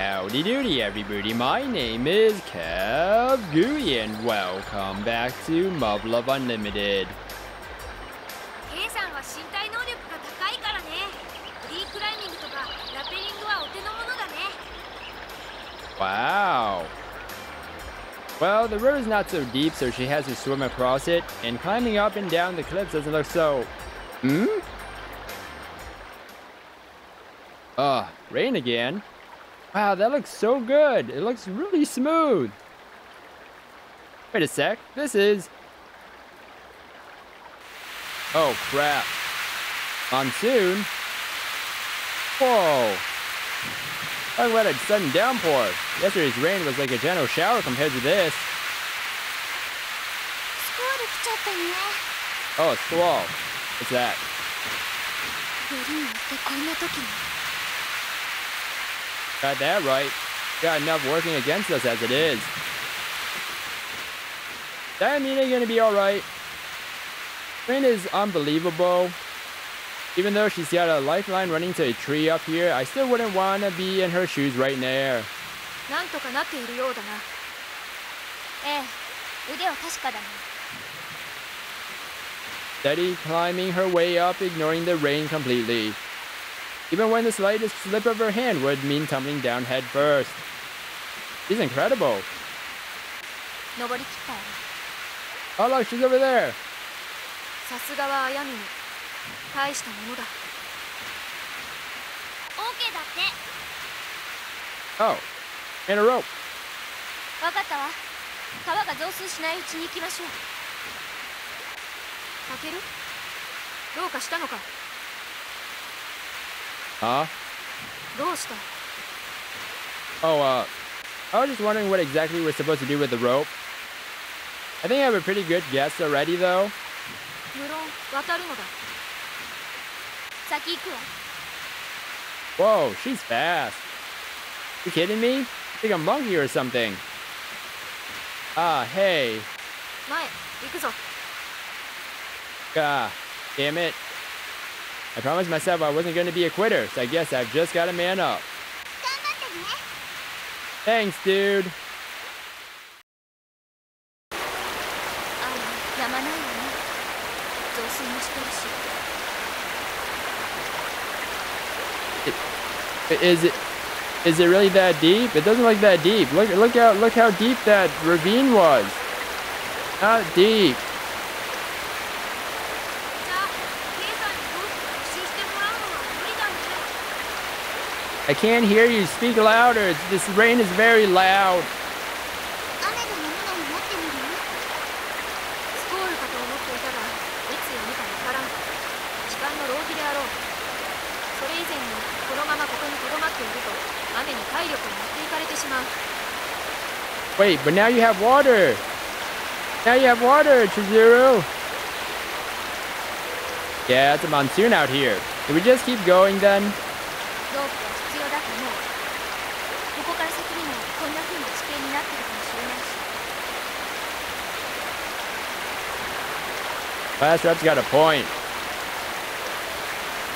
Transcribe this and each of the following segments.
Howdy doody everybody, my name is Kev Guuey and welcome back to Muv-Luv Unlimited. Wow. Well, the river is not so deep, so she has to swim across it, and climbing up and down the cliffs doesn't look so... Hmm? Ugh, rain again. Wow, that looks so good. It looks really smooth. Wait a sec. This is... Oh, crap. Monsoon? Whoa. Talk about a sudden downpour. Yesterday's rain was like a general shower compared to this. Oh, squall. What's that? Got that right. Got enough working against us as it is. That mean it's gonna be alright. Rain is unbelievable. Even though she's got a lifeline running to a tree up here, I still wouldn't wanna be in her shoes right there. なんとかなっているようだなええ腕は確かだね Steady climbing her way up, ignoring the rain completely. Even when the slightest slip of her hand would mean tumbling down head first. She's incredible. 登りきったよ Oh look, she's over there. さすがはあやみに大したものだ OK だって Oh, and a rope. 分かったわ川が増水しないうちに行きましょうタケルどうかしたのか Huh? Oh, uh, I was just wondering what exactly we're supposed to do with the rope. I think I have a pretty good guess already, though. Whoa, she's fast. You kidding me? I think I'm monkey or something. Ah, hey. God ah, damn it. I promised myself I wasn't going to be a quitter, so I guess I've just got to man up. Thanks, dude. It, is it is it really that deep? It doesn't look that deep. Look look out look how deep that ravine was. Not deep. I can't hear you. Speak louder. This rain is very loud. Wait, but now you have water. Now you have water, Chizuru. Yeah, it's a monsoon out here. Can we just keep going then? Last rep's got a point.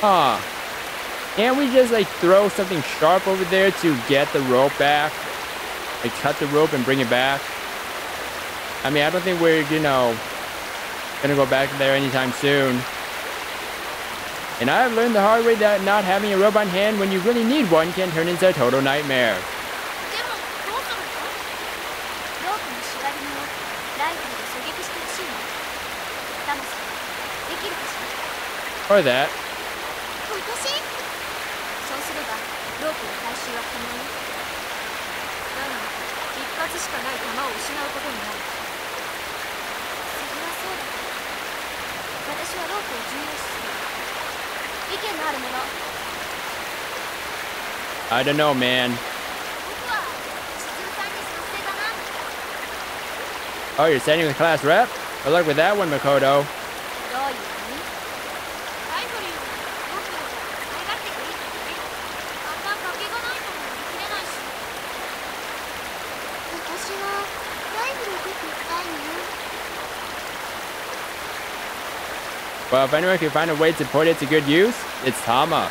Huh. Can't we just like throw something sharp over there to get the rope back? Like cut the rope and bring it back? I mean, I don't think we're, you know, gonna go back there anytime soon. And I've learned the hard way that not having a rope on hand when you really need one can turn into a total nightmare. Or that. I don't know, man. Oh, you're sending the class rep? Good luck with that one, Makoto. 私はライフルを取っていきたいの Well, if anyone can find a way to put it to good use, it's Tama.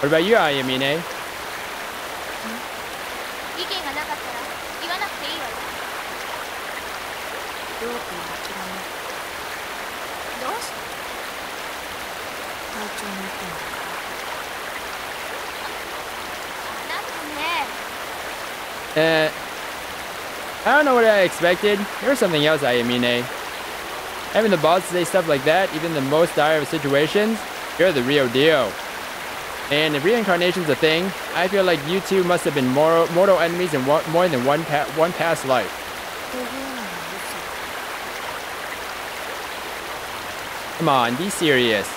What about you, Ayamine? 意見がなかったら言わなくていいわよロープは諦めどう Uh, I don't know what I expected. There something else, Ayamine. Eh? Having the balls to say stuff like that, even the most dire of situations, you're the real deal. And if reincarnation's a thing, I feel like you two must have been moral, mortal enemies in one, more than one, pa one past life. Come on, be serious.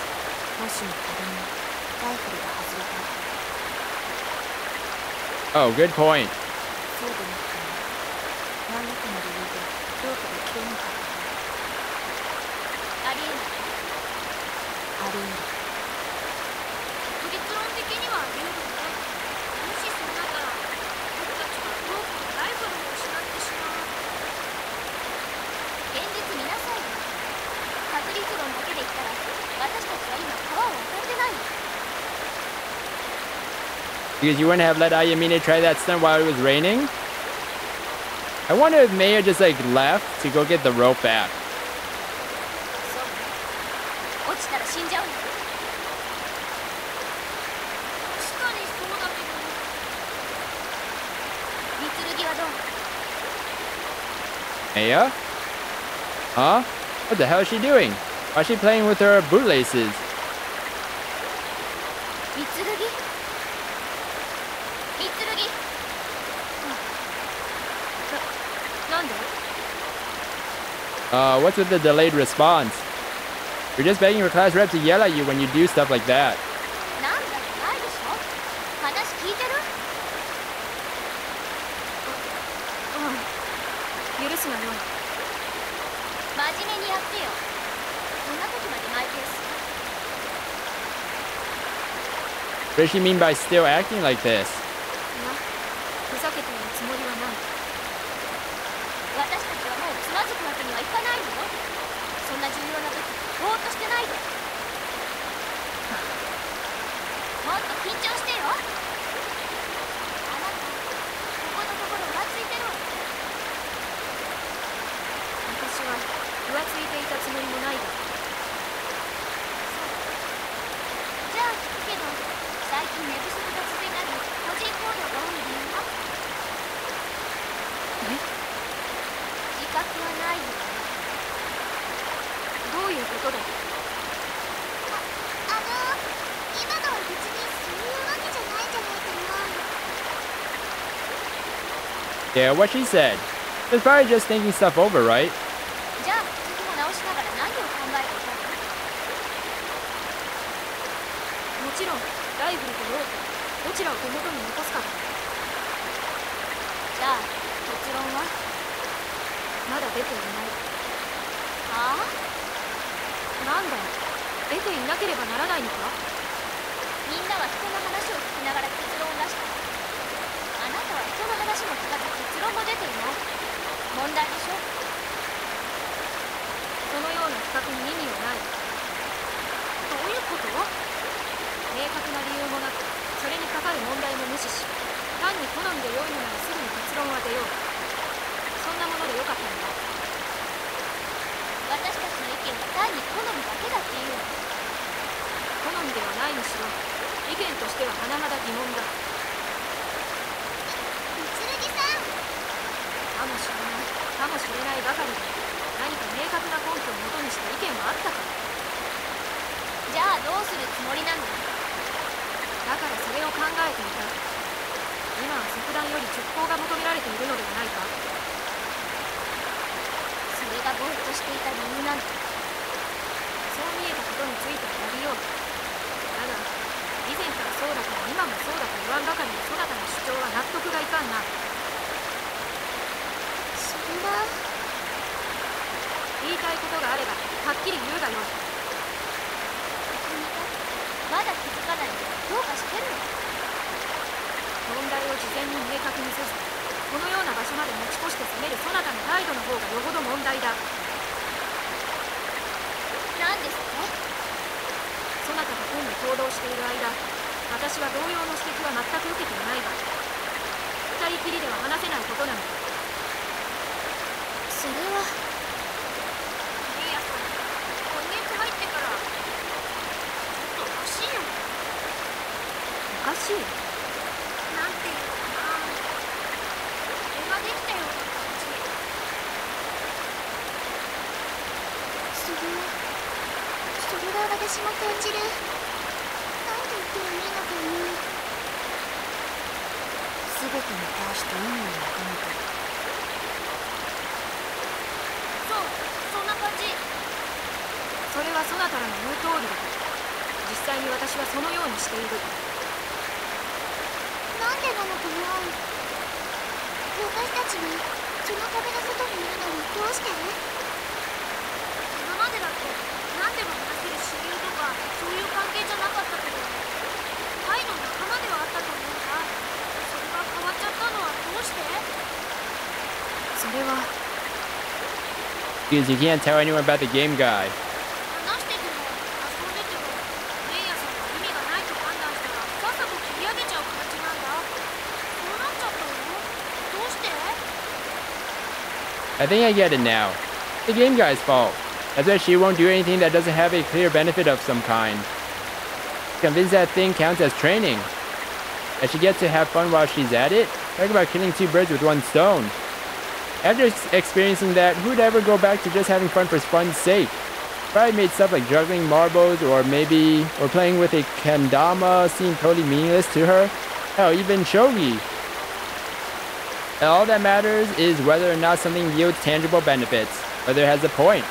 Oh, good point. Because you wouldn't have let Ayamine try that stunt while it was raining? I wonder if Maya just like left to go get the rope back. Maya? Huh? What the hell is she doing? is she playing with her bootlaces? Uh, what's with the delayed response? You're just begging your class rep to yell at you when you do stuff like that. What does she mean by still acting like this? ふざけているつもりはない。私たちはもうつまずくわけにはいかないの？よそんな重要な時ぼーっとしてないで。もっと緊張してよ。あなたここのところ浮ついてる。わ私は浮ついていたつもりもないだじゃあ聞くけど最近寝不足が続いたり個人行動が多い理由はえ自覚はないよどういうことだああの今のは別にそういうわけじゃないんじゃないかな Yeah, what she said. She's probably just thinking stuff over, right? じゃあ次も直しながら何を考えていたのもちろんライフルとロープどちらを手元に残すかだ。じゃあ結論は？まだ出ていない。はあ？なんだ出ていなければならないのか？みんなは人の話を聞きながら結論を出した。あなたは人の話も聞かず結論も出ていない。問題でしょ？そのような比較に意味はない。どういうこと明確な理由もなくそれにかかる問題も無視し単に好みで良いのならすぐに結論は出よう。そんなものでよかったのだ私たちの意見は単に好みだけだっていう。の好みではないにしろ意見としては甚だ疑問だ。剣さん。かもしれないかもしれないばかりで何か明確な根拠をもとにした意見はあったか。じゃあどうするつもりなの？だからそれを考えていた。今は即断より直行が求められているのではないか。それがぼーっとしていた理由なんだ。そう見えたことについてはやりよう。だが以前からそうだから今もそうだと言わんばかりのそなたの主張は納得がいかんな。そんな。言いたいことがあればはっきり言うがよいまだ気づかないのどうかしてるの？問題を事前に明確にせずこのような場所まで持ち越して攻めるそなたの態度の方がよほど問題だ。何ですって？そなたが本に行動している間私は同様の指摘は全く受けていないが二人きりではしい。なんていうかな。これができたような。感じそれそれが私も感じるな。んて言ってもいいのかな。全てに対して運命を求めてそれはそな。たらの言う通りだ実際に私はそのようにしているでなのかな私たちがその壁の外にいるのにどうして？今までだって何でも話せる親友とかそういう関係じゃなかったけど愛の仲間ではあったと思うんだ。それが変わっちゃったのはどうして？それは。Because you can't tell anyone about the game guy. I think I get it now. The game guy's fault. That's why she won't do anything that doesn't have a clear benefit of some kind. Convince that thing counts as training. And she gets to have fun while she's at it. Talk about killing two birds with one stone. After experiencing that, who'd ever go back to just having fun for fun's sake? Probably made stuff like juggling marbles or maybe or playing with a kendama seemed totally meaningless to her. Hell, even shogi. And all that matters is whether or not something yields tangible benefits, whether it has a point.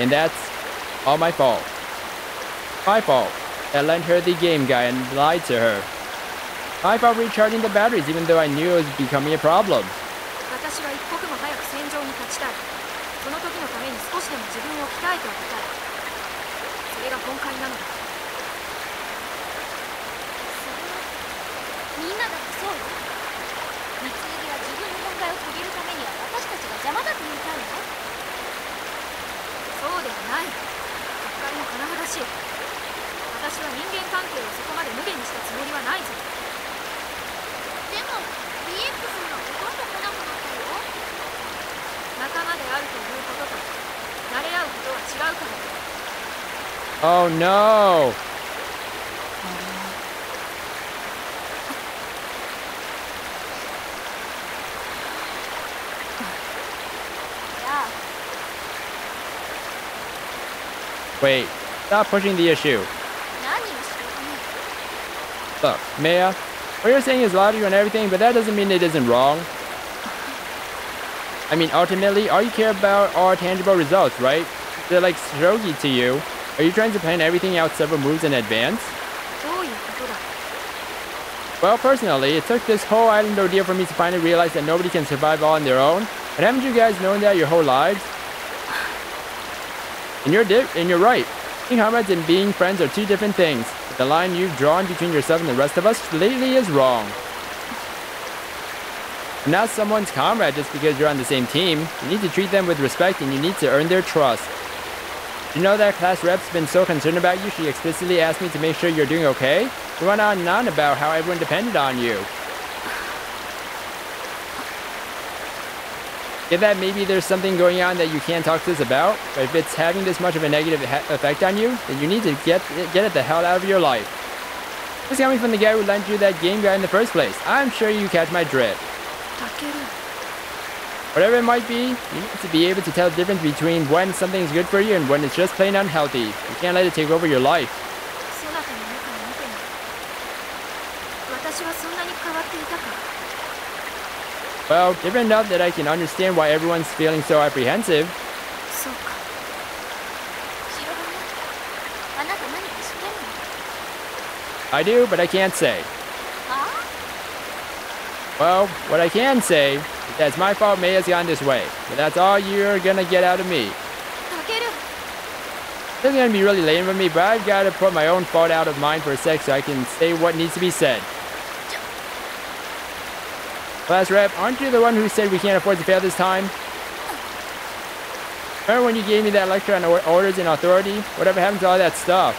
And that's all my fault. My fault. I lent her the game guy and lied to her. My fault recharging the batteries even though I knew it was becoming a problem. の本懐を遂げるためには私たちが邪魔だと言い。たいのそうではない国会も甚だしい私は人間関係をそこまで無限にしたつもりはないぞ。でも DX にはほとんど来なくなったよ仲間であるということと慣れ合うことは違うから。だ Oh no! Wait, stop pushing the issue. Look, Maya, what you're saying is logical and everything, but that doesn't mean it isn't wrong. I mean, ultimately, all you care about are tangible results, right? They're like shogi to you. Are you trying to plan everything out several moves in advance? Well, personally, it took this whole island ordeal for me to finally realize that nobody can survive all on their own. But haven't you guys known that your whole lives? And you're and you're right. Being comrades and being friends are two different things. The line you've drawn between yourself and the rest of us lately is wrong. You're not someone's comrade just because you're on the same team. You need to treat them with respect and you need to earn their trust. You know that class rep's been so concerned about you, she explicitly asked me to make sure you're doing okay? She went on and on about how everyone depended on you. Get that maybe there's something going on that you can't talk to us about, but if it's having this much of a negative effect on you, then you need to get get it the hell out of your life. This coming from the guy who lent you that game guy in the first place. I'm sure you catch my drift. Whatever it might be, you need to be able to tell the difference between when something's good for you and when it's just plain unhealthy. You can't let it take over your life. Well, given enough that I can understand why everyone's feeling so apprehensive. I do, but I can't say. Well, what I can say is that it's my fault Maya's gone this way, but that's all you're gonna get out of me. This is gonna be really lame of me, but I've gotta put my own fault out of mind for a sec so I can say what needs to be said. Last rep, aren't you the one who said we can't afford to fail this time? Remember when you gave me that lecture on or- orders and authority? Whatever happened to all that stuff?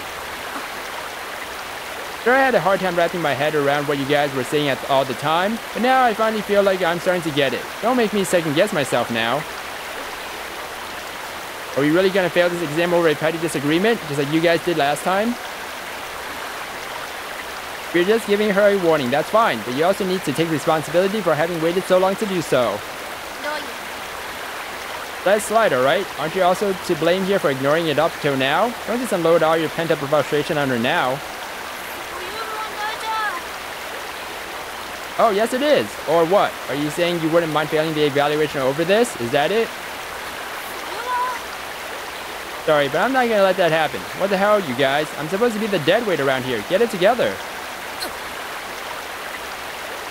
Sure, I had a hard time wrapping my head around what you guys were saying at all the time, but now I finally feel like I'm starting to get it. Don't make me second guess myself now. Are we really gonna fail this exam over a petty disagreement, just like you guys did last time? We're just giving her a warning, that's fine, but you also need to take responsibility for having waited so long to do so. That's slight, alright? Aren't you also to blame here for ignoring it up till now? Don't just unload all your pent-up frustration on her now. Oh, yes it is! Or what? Are you saying you wouldn't mind failing the evaluation over this? Is that it? Sorry, but I'm not gonna let that happen. What the hell, you guys? I'm supposed to be the dead weight around here. Get it together.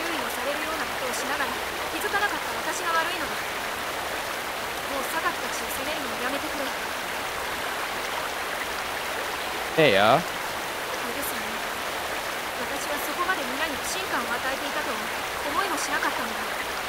注意をされるようなことをしながら気づかなかった私が悪いのだ。もう榊たちを責めるのをやめてくれ。Hey, uh. 許すね。私はそこまで皆に不信感を与えていたとは思いもしなかったのだ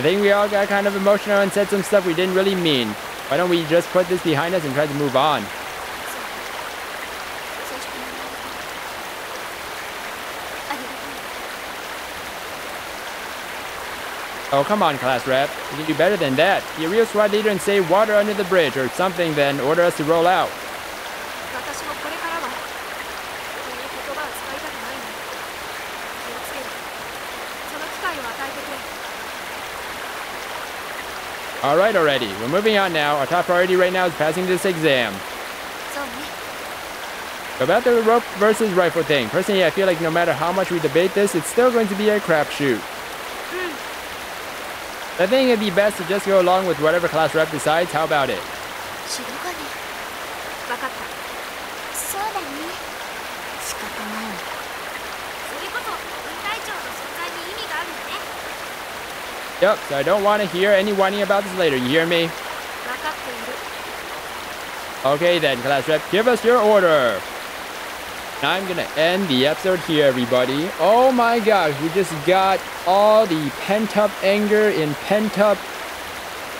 I think we all got kind of emotional and said some stuff we didn't really mean. Why don't we just put this behind us and try to move on? Oh, come on, class rep. You can do better than that. Be a real squad leader and say water under the bridge or something, then order us to roll out. All right already. We're moving on now. Our top priority right now is passing this exam. About the rope versus rifle thing, personally, I feel like no matter how much we debate this, it's still going to be a crapshoot. Mm. I think it'd be best to just go along with whatever class rep decides. How about it? Yep, so I don't want to hear any whining about this later, you hear me? Okay then, class rep, give us your order. I'm gonna end the episode here, everybody. Oh my gosh, we just got all the pent-up anger in pent-up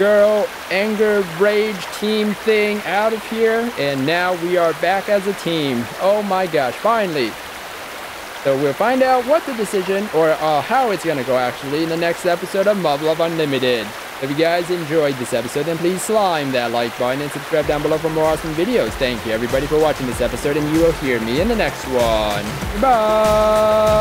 girl anger rage team thing out of here and now we are back as a team oh my gosh finally so we'll find out what the decision, or uh, how it's gonna go actually, in the next episode of Muv-Luv Unlimited. If you guys enjoyed this episode, then please slime that like button and subscribe down below for more awesome videos. Thank you everybody for watching this episode, and you will hear me in the next one. Bye!